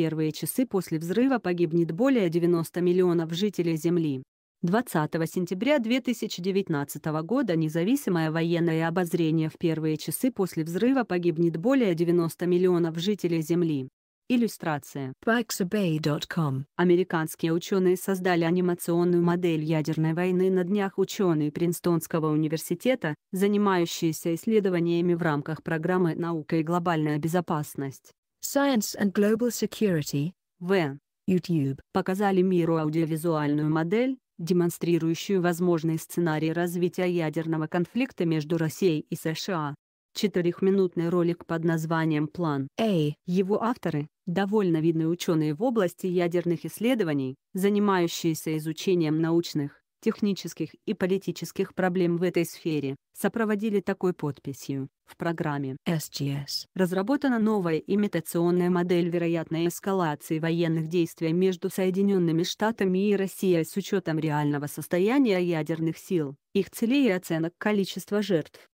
первые часы после взрыва погибнет более 90 миллионов жителей Земли. 20 сентября 2019 года независимое военное обозрение в первые часы после взрыва погибнет более 90 миллионов жителей Земли. Иллюстрация. Pixabay.com Американские ученые создали анимационную модель ядерной войны на днях ученые Принстонского университета, занимающиеся исследованиями в рамках программы «Наука и глобальная безопасность». Science and Global Security В. YouTube Показали миру аудиовизуальную модель, демонстрирующую возможный сценарий развития ядерного конфликта между Россией и США. Четырехминутный ролик под названием «План». A Его авторы – довольно видные ученые в области ядерных исследований, занимающиеся изучением научных, технических и политических проблем в этой сфере, сопроводили такой подписью. В программе SGS разработана новая имитационная модель вероятной эскалации военных действий между Соединенными Штатами и Россией с учетом реального состояния ядерных сил, их целей и оценок количества жертв.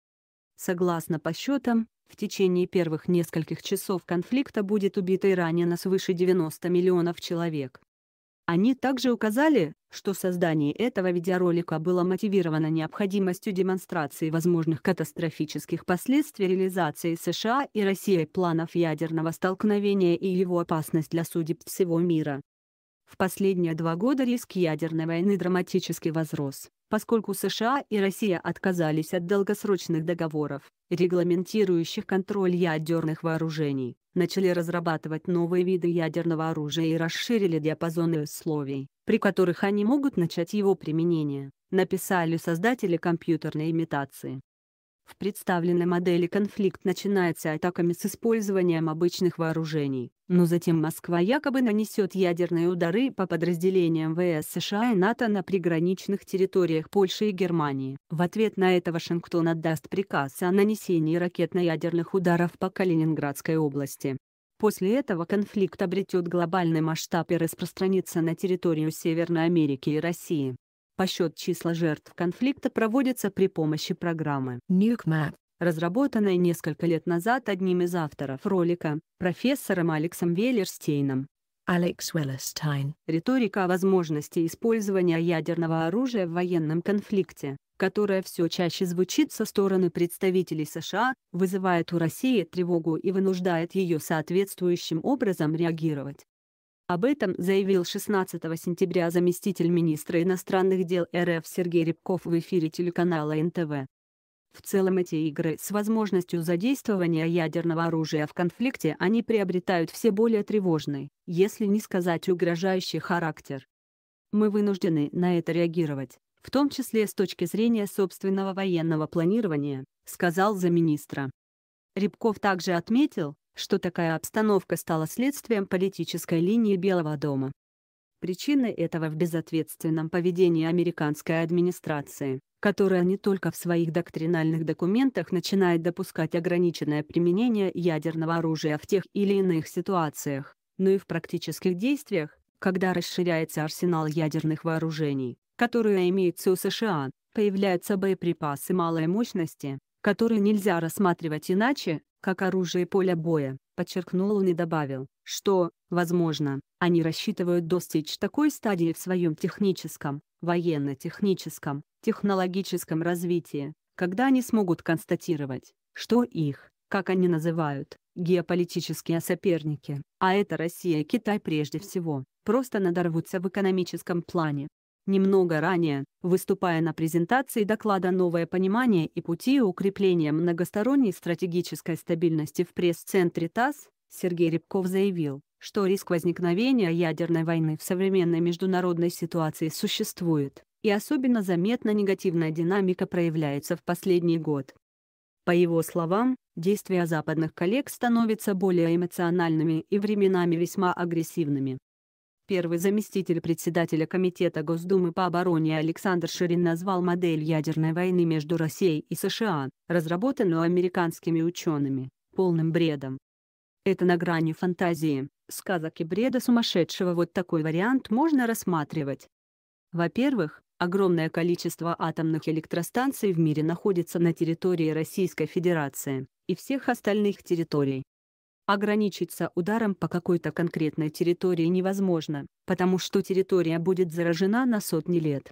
Согласно подсчетам, в течение первых нескольких часов конфликта будет убито и ранено свыше 90 миллионов человек. Они также указали, что создание этого видеоролика было мотивировано необходимостью демонстрации возможных катастрофических последствий реализации США и России планов ядерного столкновения и его опасность для судеб всего мира. В последние два года риск ядерной войны драматически возрос, поскольку США и Россия отказались от долгосрочных договоров, регламентирующих контроль ядерных вооружений, начали разрабатывать новые виды ядерного оружия и расширили диапазоны условий, при которых они могут начать его применение, написали создатели компьютерной имитации. В представленной модели конфликт начинается атаками с использованием обычных вооружений, но затем Москва якобы нанесет ядерные удары по подразделениям ВС США и НАТО на приграничных территориях Польши и Германии. В ответ на это Вашингтон отдаст приказ о нанесении ракетно-ядерных ударов по Калининградской области. После этого конфликт обретет глобальный масштаб и распространится на территорию Северной Америки и России. Подсчет числа жертв конфликта проводится при помощи программы NukeMap разработанной несколько лет назад одним из авторов ролика, профессором Алексом Веллерстейном. Alex Wellerstein Риторика о возможности использования ядерного оружия в военном конфликте, которая все чаще звучит со стороны представителей США, вызывает у России тревогу и вынуждает ее соответствующим образом реагировать. Об этом заявил 16 сентября заместитель министра иностранных дел РФ Сергей Рябков в эфире телеканала НТВ. В целом эти игры с возможностью задействования ядерного оружия в конфликте они приобретают все более тревожный, если не сказать угрожающий характер. Мы вынуждены на это реагировать, в том числе с точки зрения собственного военного планирования, сказал замминистра. Рябков также отметил, что такая обстановка стала следствием политической линии Белого дома. Причина этого в безответственном поведении американской администрации, которая не только в своих доктринальных документах начинает допускать ограниченное применение ядерного оружия в тех или иных ситуациях, но и в практических действиях, когда расширяется арсенал ядерных вооружений, которые имеются у США, появляются боеприпасы малой мощности, которые нельзя рассматривать иначе, как оружие поля боя, подчеркнул он и добавил, что, возможно, они рассчитывают достичь такой стадии в своем техническом, военно-техническом, технологическом развитии, когда они смогут констатировать, что их, как они называют, геополитические соперники, а это Россия и Китай прежде всего, просто надорвутся в экономическом плане. Немного ранее, выступая на презентации доклада «Новое понимание и пути укрепления многосторонней стратегической стабильности в пресс-центре ТАСС», Сергей Рябков заявил, что риск возникновения ядерной войны в современной международной ситуации существует, и особенно заметно негативная динамика проявляется в последний год. По его словам, действия западных коллег становятся более эмоциональными и временами весьма агрессивными. Первый заместитель председателя Комитета Госдумы по обороне Александр Ширин назвал модель ядерной войны между Россией и США, разработанную американскими учеными, полным бредом. Это на грани фантазии, сказок и бреда сумасшедшего вот такой вариант можно рассматривать. Во-первых, огромное количество атомных электростанций в мире находится на территории Российской Федерации и всех остальных территорий. Ограничиться ударом по какой-то конкретной территории невозможно, потому что территория будет заражена на сотни лет.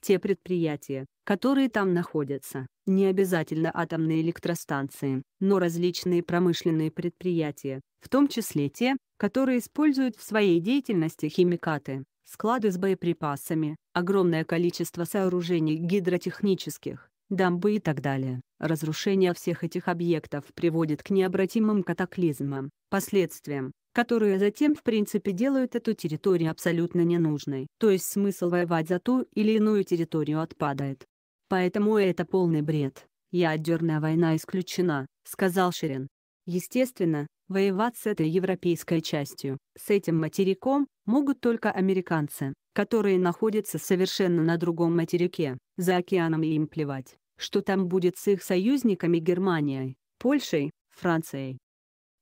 Те предприятия, которые там находятся, не обязательно атомные электростанции, но различные промышленные предприятия, в том числе те, которые используют в своей деятельности химикаты, склады с боеприпасами, огромное количество сооружений гидротехнических, дамбы и так далее. Разрушение всех этих объектов приводит к необратимым катаклизмам, последствиям, которые затем в принципе делают эту территорию абсолютно ненужной. То есть смысл воевать за ту или иную территорию отпадает. Поэтому это полный бред. Ядерная война исключена, сказал Ширин. Естественно, воевать с этой европейской частью, с этим материком, могут только американцы, которые находятся совершенно на другом материке, за океаном и им плевать, что там будет с их союзниками Германией, Польшей, Францией.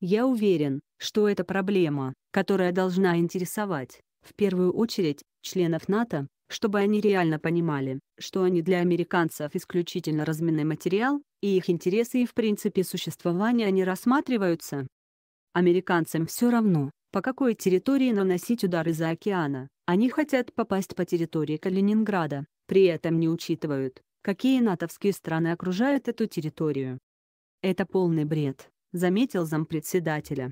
Я уверен, что это проблема, которая должна интересовать, в первую очередь, членов НАТО, чтобы они реально понимали, что они для американцев исключительно разменный материал, и их интересы и в принципе существования не рассматриваются. Американцам все равно, по какой территории наносить удары за океана, они хотят попасть по территории Калининграда, при этом не учитывают, какие натовские страны окружают эту территорию. Это полный бред, заметил зампредседателя.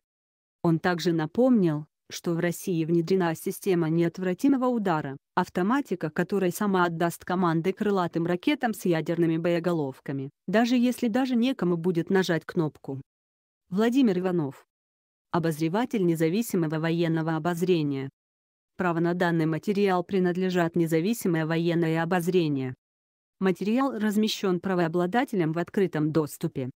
Он также напомнил, что в России внедрена система неотвратимого удара, автоматика которой сама отдаст команды крылатым ракетам с ядерными боеголовками, даже если даже некому будет нажать кнопку. Владимир Иванов. Обозреватель независимого военного обозрения. Право на данный материал принадлежат независимое военное обозрение. Материал размещен правообладателем в открытом доступе.